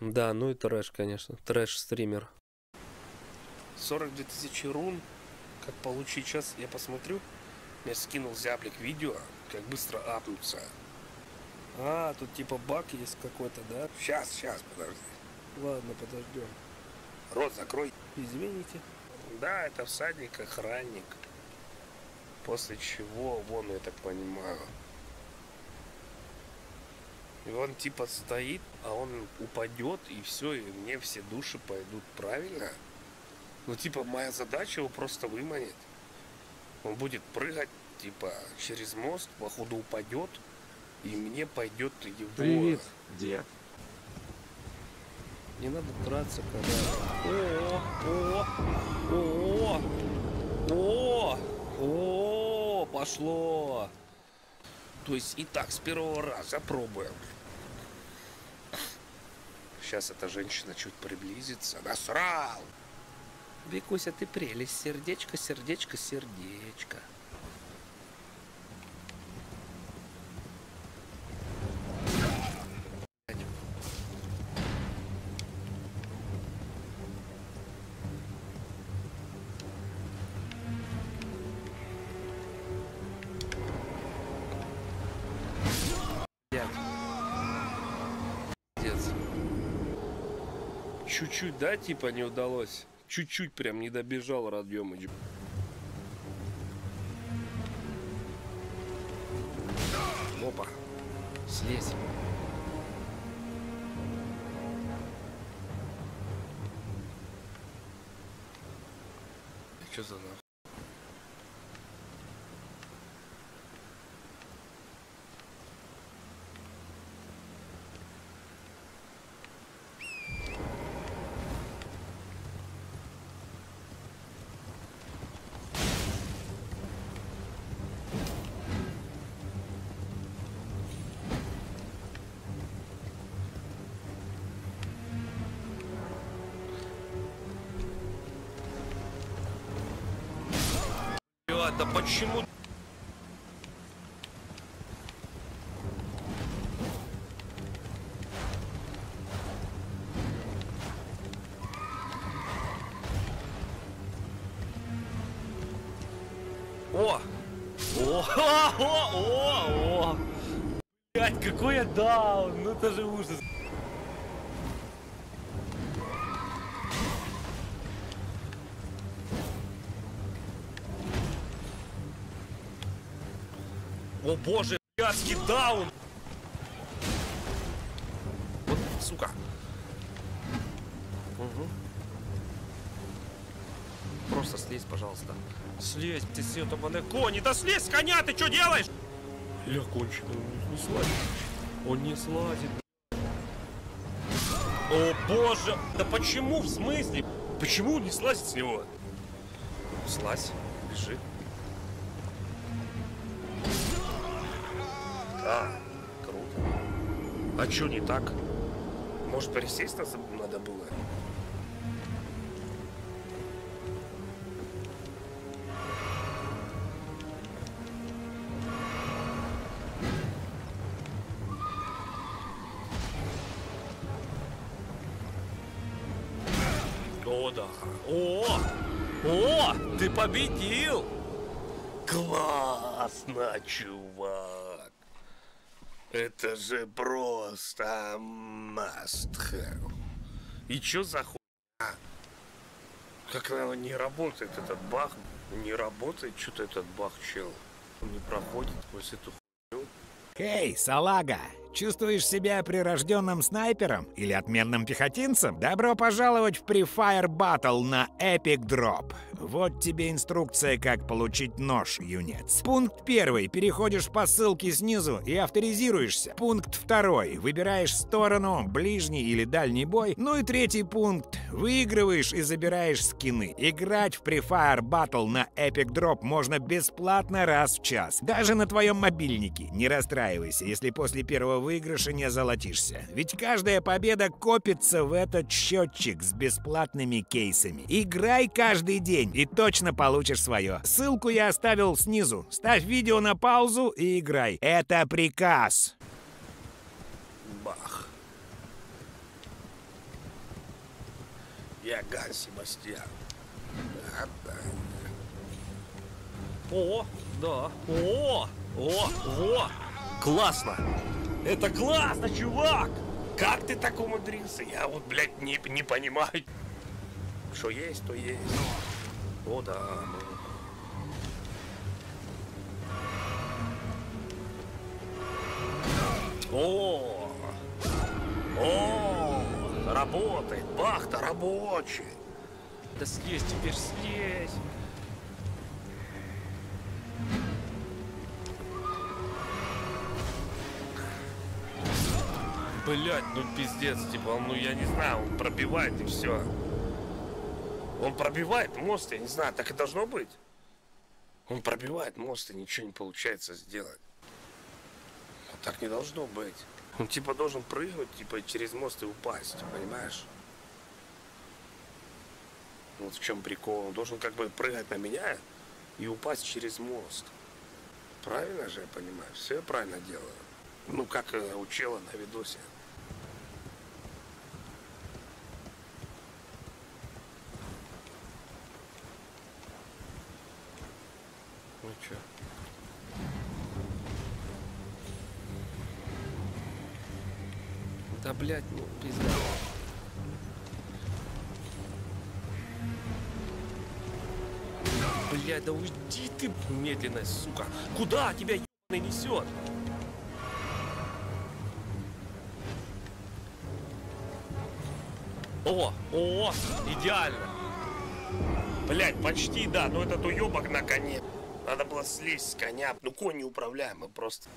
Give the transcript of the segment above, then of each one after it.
Да, ну и трэш, конечно. Трэш-стример. 42 тысячи рун. Как получить сейчас, я посмотрю. Я скинул зяблик видео, как быстро апнуться. А, тут типа баг есть какой-то, да? Сейчас, сейчас, подожди. Ладно, подождем. Рот закрой. Извините. Да, это всадник-охранник. После чего, вон, я так понимаю. И он типа стоит, а он упадет, и все, и мне все души пойдут правильно. Ну, типа, моя задача его просто выманить. Он будет прыгать, типа, через мост, походу упадет, и мне пойдет его... Привет, дед. Не надо драться, когда... О, о, о, о, о, пошло. То есть и так с первого раза пробуем. Сейчас эта женщина чуть приблизится. Насрал! Викуся, ты прелесть. Сердечко, сердечко, сердечко. Чуть-чуть, да, типа не удалось? Чуть-чуть прям не добежал Радьемыч. Опа. Слезь. Что за нахуй? Да почему? О! О! О! О! О! Блять, какой я даун! Ну это же ужас! О боже, блядский даун! Вот, сука. Угу. Просто слезь, пожалуйста. Слезь, ты с этого на кони. Да слезь коня, ты что делаешь? Ля, конченый, он не слазит. Он не слазит. О боже, да почему, в смысле? Почему не слазит с него? Слазь, бежи. А, круто. А чё не так? Может, пересесть нас надо было? О, да. О! О! Ты победил! Классно, чувак! Это же просто must. И чё за хуйня? Как оно не работает, этот баг? Не работает что-то этот баг, чел. Он не проходит сквозь эту хуйню. Эй, салага! Чувствуешь себя прирожденным снайпером или отменным пехотинцем? Добро пожаловать в Pre-Fire Battle на Epic Drop. Вот тебе инструкция, как получить нож, юнец. Пункт первый. Переходишь по ссылке снизу и авторизируешься. Пункт второй. Выбираешь сторону, ближний или дальний бой. Ну и третий пункт. Выигрываешь и забираешь скины. Играть в Pre-Fire Battle на Epic Drop можно бесплатно раз в час. Даже на твоем мобильнике. Не расстраивайся, если после первого выигрыша не золотишься. Ведь каждая победа копится в этот счетчик с бесплатными кейсами. Играй каждый день и точно получишь свое. Ссылку я оставил снизу. Ставь видео на паузу и играй. Это приказ. Бах. Яган Себастьян. Да. О, да. О, о, о. Классно. Это классно, чувак. Как ты так умудрился? Я вот, блядь, не, не понимаю. Что есть, то есть. О, да. О, о, работает, бахта рабочий. Да слезь теперь, слезь. Блять, ну пиздец, типа, он, ну я не знаю, он пробивает и все. Он пробивает мост, я не знаю, так и должно быть. Он пробивает мост, и ничего не получается сделать. Так не должно быть. Он типа должен прыгнуть, типа через мост и упасть, понимаешь? Вот в чем прикол. Он должен как бы прыгать на меня и упасть через мост. Правильно же я понимаю? Все я правильно делаю. Ну, как э, учила на видосе. Да блять, ну пизда. Блять, да уйди ты медленно, сука. Куда тебя ебаный несет? О, о, идеально. Блять, почти да, но этот уебок на коне. Надо было слезть с коня. Ну, конь неуправляемый просто.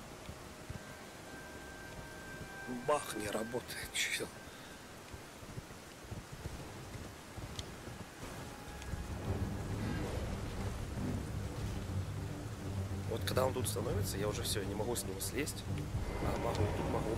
Бах не работает, чел. Вот когда он тут становится, я уже все, не могу с него слезть. А могу, тут могу.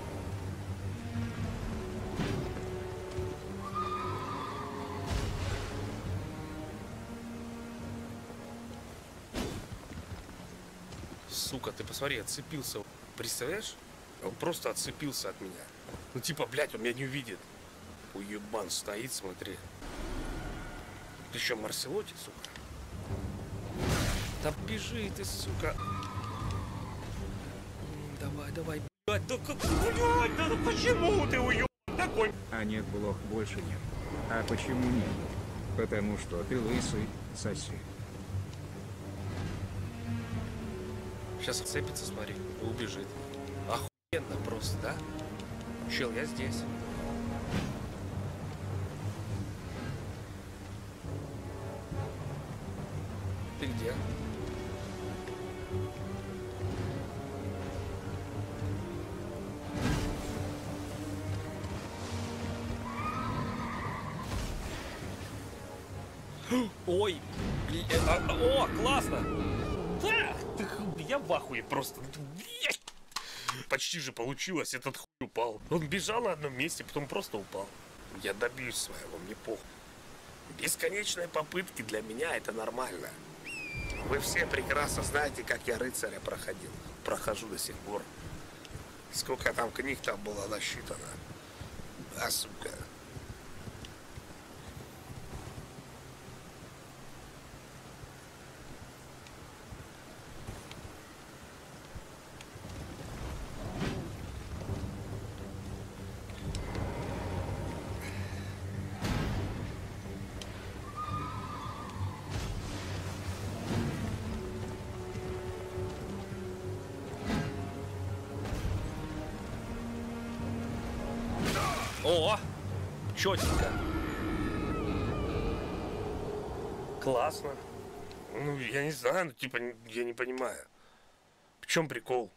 Сука, ты посмотри, отцепился. Представляешь? Он просто отцепился от меня. Ну типа, блядь, он меня не увидит. Уебан стоит, смотри. Причем Марселоти, сука. Да бежи ты, сука. Давай, давай, блядь, да как, блядь, да, да почему ты уебан такой? А нет, блох больше нет. А почему нет? Потому что ты лысый, соси. Сейчас отцепится, смотри, и убежит. Охуенно просто, да? Чел, я здесь. Ты где? Ой, бля- а- а- о, классно! Ху- я в ахуе просто. Почти же получилось, этот хуй упал. Он бежал на одном месте, потом просто упал. Я добьюсь своего, мне похуй. Бесконечные попытки для меня это нормально. Вы все прекрасно знаете, как я рыцаря проходил. Прохожу до сих пор. Сколько там книг там было насчитано. А, сука. О, четенько. Классно. Ну, я не знаю, ну, типа, я не понимаю. В чем прикол?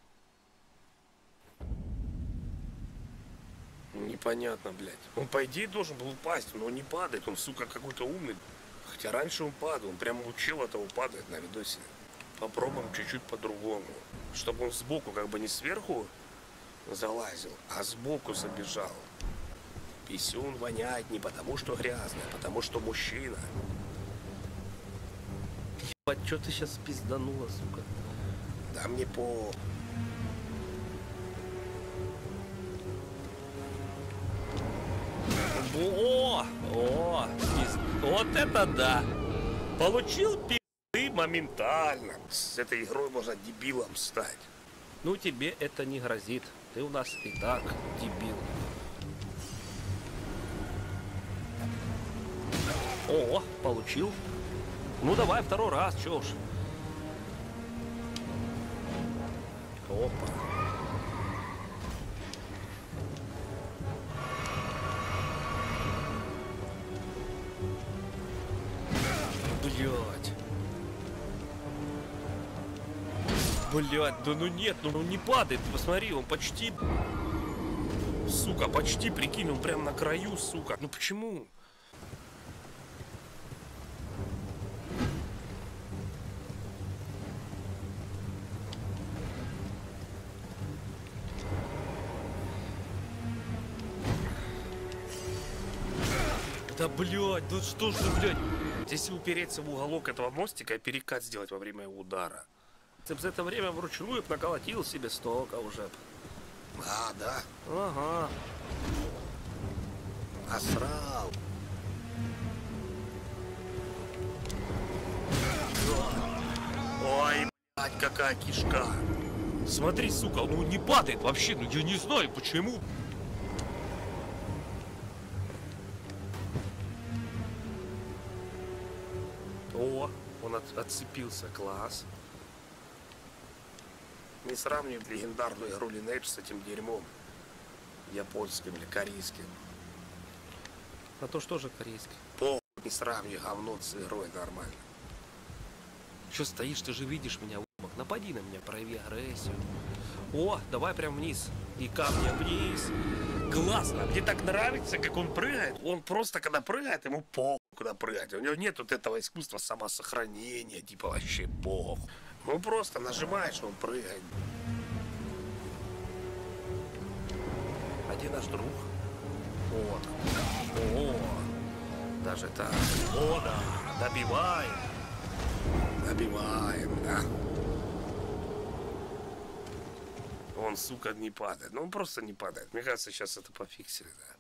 Непонятно, блядь. Он, по идее, должен был упасть, но он не падает. Он, сука, какой-то умный. Хотя раньше он падал. Он прямо учил этого падает на видосе. Попробуем чуть-чуть по-другому. Чтобы он сбоку, как бы не сверху залазил, а сбоку забежал. Писюн воняет не потому, что грязный, а потому, что мужчина. Ебать, что ты сейчас пизданула, сука? Да мне по... О, о, пиз- вот это да. Получил пизды моментально. С этой игрой можно дебилом стать. Ну, тебе это не грозит. Ты у нас и так дебил. О, получил. Ну, давай второй раз, чё уж. Опа. Блять. Блять, да ну нет, ну он не падает, посмотри, он почти... Сука, почти, прикинь, он прям на краю, сука. Ну почему? Блять, да что ж за блять? Если упереться в уголок этого мостика и перекат сделать во время удара. Ты б за это время вручную наколотил себе столько уже. А, да, Ага. осрал. Ой, блядь, какая кишка. Смотри, сука, ну не падает вообще, ну я не знаю почему. О, он от- отцепился, класс. Не сравнивать легендарную игру Lineage с этим дерьмом. Японским или корейским. А то что же корейский? Похуй, не сравнивай говно с игрой нормально. Че стоишь, ты же видишь меня, уебок. Напади на меня, прояви агрессию. О, давай прям вниз. И камнем вниз. Классно, мне так нравится, как он прыгает. Он просто, когда прыгает, ему похуй, куда прыгать. У него нет вот этого искусства самосохранения, типа вообще похуй. Ну просто нажимаешь, он прыгает. А где наш друг? Вот. О, даже так. О, да, добиваем. Набиваем, да. Он, сука, не падает. Ну, он просто не падает. Мне кажется, сейчас это пофиксили, да.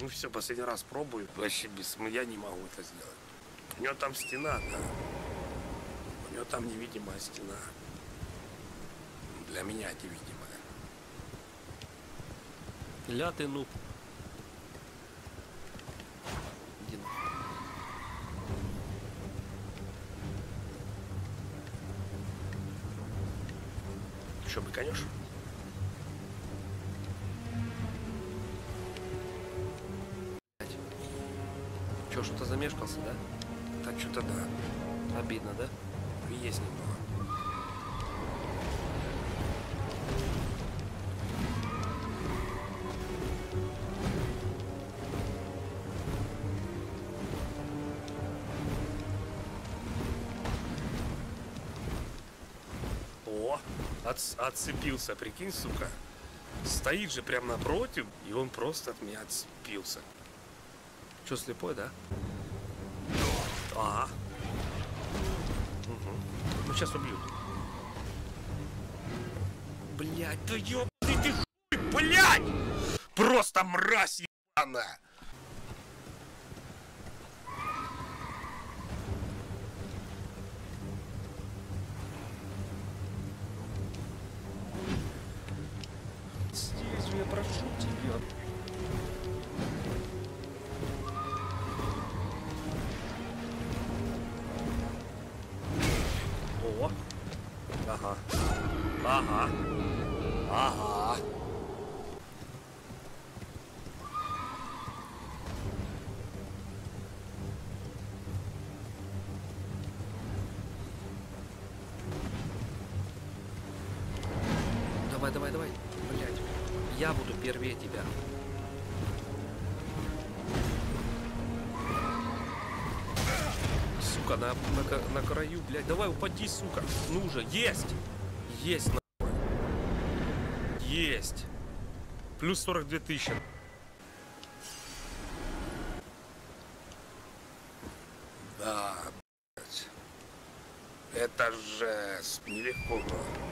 Ну все, последний раз пробую. Вообще без... Я не могу это сделать. У него там стена, да. У него там невидимая стена. Для меня невидимая. Ля ты ну. Иди нахуй. Что, Че, что-то замешкался, да? Так что-то да. Обидно, да? Есть немного. О, отс- отцепился, прикинь, сука. Стоит же прям напротив, и он просто от меня отцепился. Че, слепой, да? Ага. Мгм. Ну, сейчас убьют. Блять, да ёбаный ты хуй, блядь! Просто мразь ебаная! Давай, давай, давай. Блять, я буду первее тебя. Сука, на, на, на краю, блядь. Давай, упади, сука. Ну уже, есть! Есть, нахуй. Есть. Плюс 42 тысячи. Да, блядь. Это же нелегко было.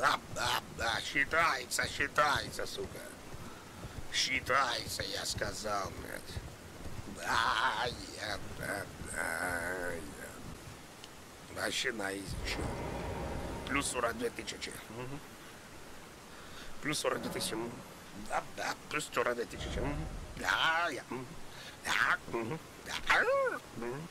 Да, да, да, считается, считается, сука. Считается, я сказал, блядь. Да, я, да, да, я. Вообще на изи, чё. Плюс 42 тысячи. Мгм. Плюс 42 тысячи. Да, да, плюс 42 тысячи. Да, я. Да, да. Мгм.